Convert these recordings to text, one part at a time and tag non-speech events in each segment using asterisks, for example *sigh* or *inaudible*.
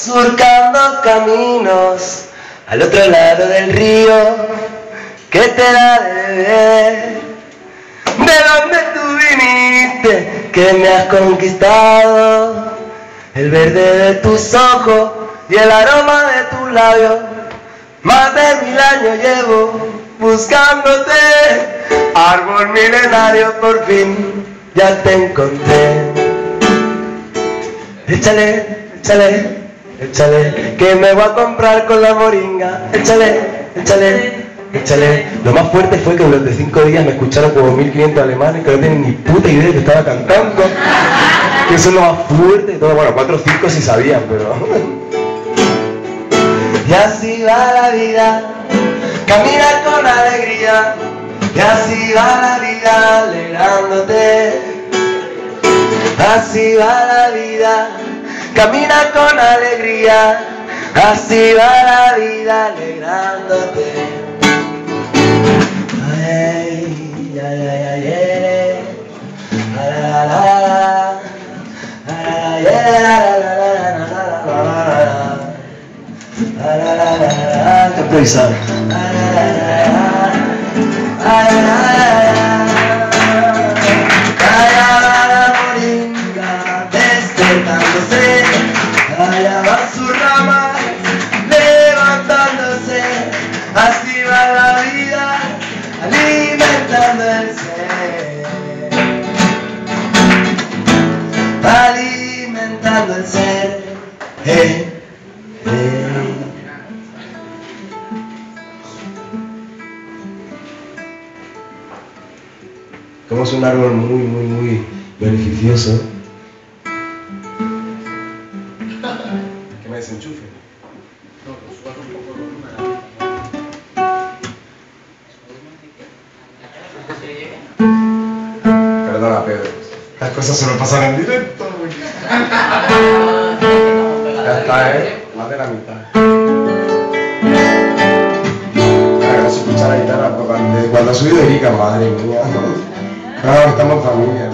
surcando caminos al otro lado del río que te da de beber. De donde tú viniste, que me has conquistado, el verde de tus ojos y el aroma de tus labios. Más de mil años llevo buscándote, árbol milenario por fin ya te encontré. Échale, échale, échale, que me voy a comprar con la moringa. Échale, échale, échale. Lo más fuerte fue que durante cinco días me escucharon como 1500 alemanes que no tienen ni puta idea de que estaba cantando. Que eso es lo más fuerte de todo. Bueno, cuatro o cinco sí sabían, pero... *laughs* Y así va la vida, camina con alegría. Y así va la vida alegrándote. Así va la vida, camina con alegría. Así va la vida alegrándote. Ay, ay, ay, ay, ser. Eh, eh. Como es un árbol muy, muy, muy beneficioso. Que me desenchufe. Perdona, Pedro. Las cosas solo pasan en directo. Ya está, ¿eh? Más de la mitad. Ahora vas a escuchar la guitarra. Cuando ha subido Erika, madre mía. No, estamos en familia.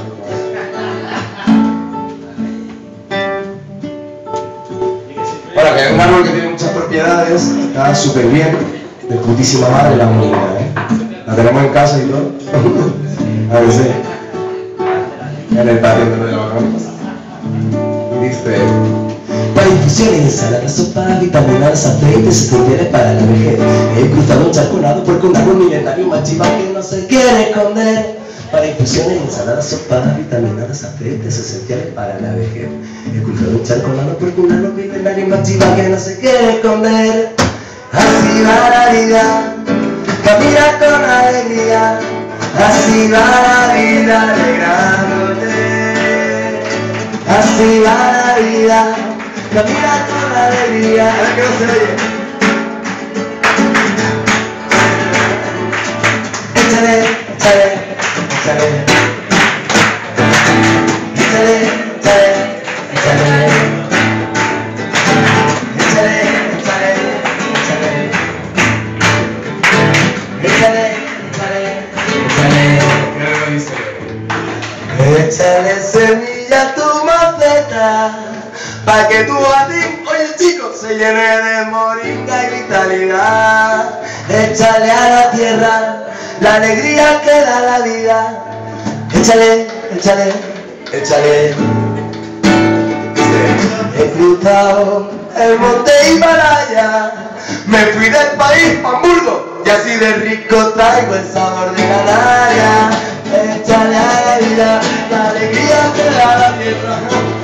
Bueno, que es un árbol que tiene muchas propiedades, está súper bien, de putísima madre la moringa, ¿eh? La tenemos en casa y todo. *laughs* A si. En el patio de la. Para infusiones, ensaladas, sopa, vitaminas, aceites, para la vejez. He cruzado un charco helado porque un milenario más chiva que no se quiere esconder. Para infusiones, ensaladas, sopa, vitaminas, aceites esenciales para la vejez. He cruzado un charco helado porque un milenario más chiva que no se quiere esconder. Así va la vida, camina con alegría. Así va la vida alegrándote. Así va la vida, camina con alegría. Que no se oye. Échale, échale, échale. Échale, échale, échale. Échale, échale, échale. Échale, échale, échale. Échale semilla tu Pa' que tu jardín, oye chico, se llene de moringa y vitalidad. Échale a la tierra la alegría que da la vida. Échale, échale, échale. He cruzado el monte Himalaya Me fui del país pa' Hamburgo Y así de rico traigo el sabor de Canarias. Échale a la vida la alegría que da la tierra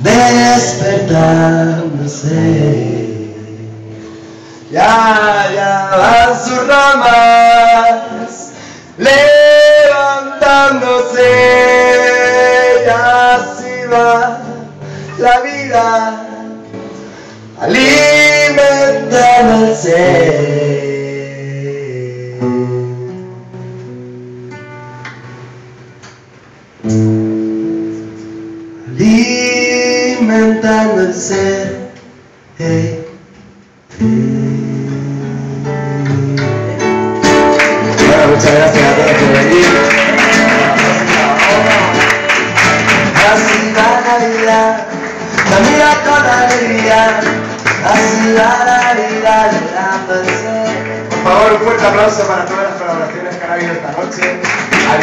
Despertándose ya, ya van sus ramas levantándose, ya así va la vida alimentando el ser. Alimentando el ser. Hey. Bueno, Muchas gracias a todos por venir. Así va la con alegría, así va la vida llenándose. Por favor, un fuerte aplauso para todas las colaboraciones que han habido esta noche. A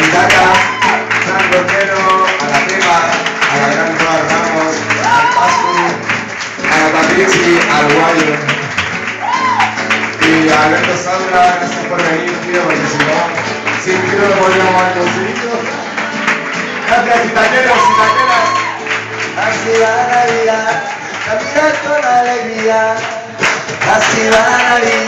Fran Cordero, a la Tema, a Roa Ramos, al Pascu, a la Patrici, al Guayo. Y a Alberto Saura, gracias por venir, tío, porque si no, sin ti no podríamos haber conseguido. Gracias, citaqueros, citaqueras. Así va la vida, camina con alegría, así va la vida